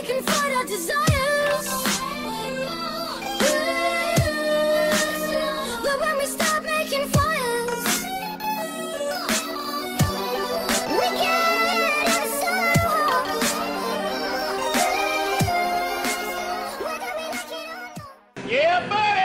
we can fight our desires. But when we stop making fires, we Yeah, buddy!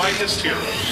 Mightiest Heroes.